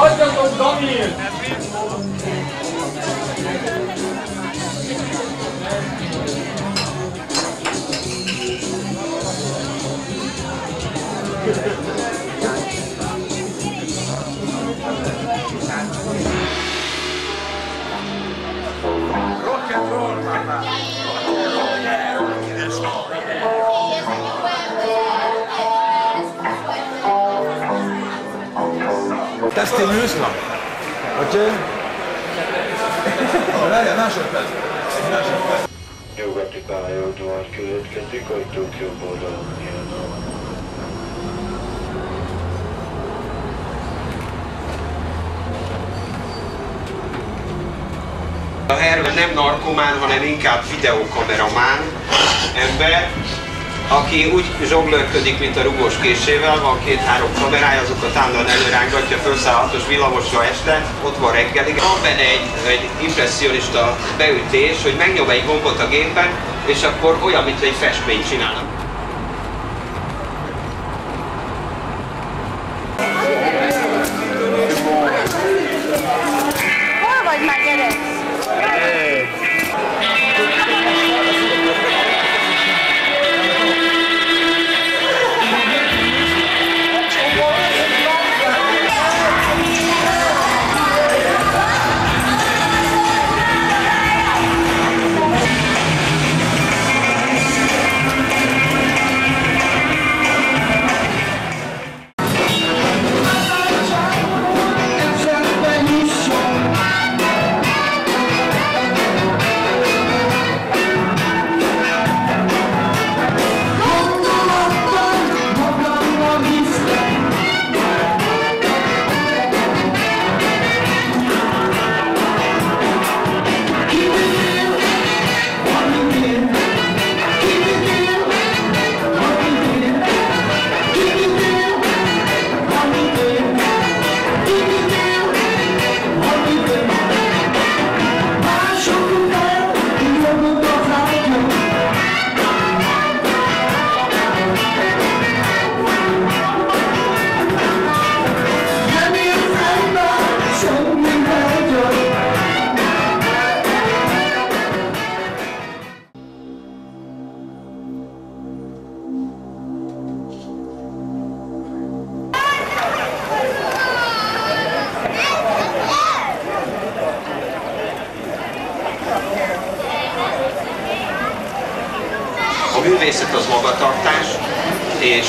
Olha o nome! Ist die Müsler. Okay? Várjál, másodperc. Másodperc. Nyugati pályaudvar következik, ajtók jobb oldalon nyílnak. A herve nem narkomán, hanem inkább videókameramán ember, aki úgy zsonglőrködik, mint a rugós késével, van két-három kamerája, azokat állandóan előrángatja, felszáll hatos villamosra este, ott van reggelig. Van benne egy, egy impressionista beütés, hogy megnyom egy gombot a gépen, és akkor olyan, mint egy festményt csinálnak. Hol vagy már, gyere? Művészet az magatartás, és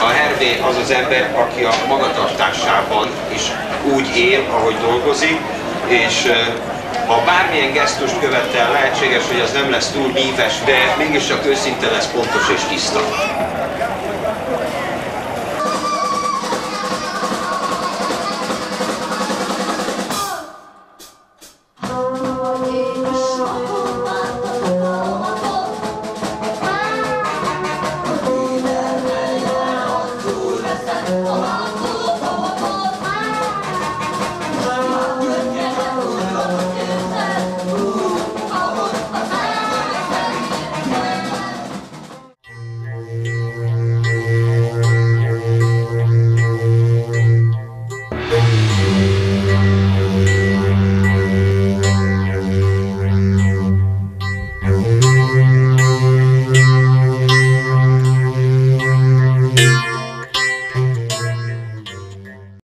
a hervé az az ember, aki a magatartásában is úgy él, ahogy dolgozik, és ha bármilyen gesztust követel, lehetséges, hogy az nem lesz túl míves, de mégis csak őszinte lesz, pontos és tiszta.